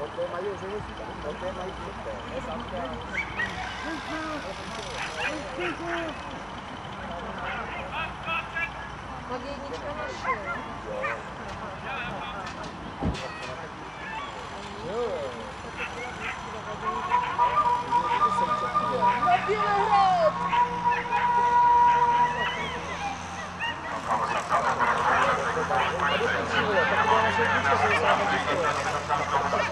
Não tem mais desenho, não tem mais desenho. Магия не промашила. На белый рот! А вот почему? Так была наша птичка, что я сразу не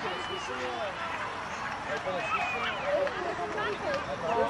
Vai para a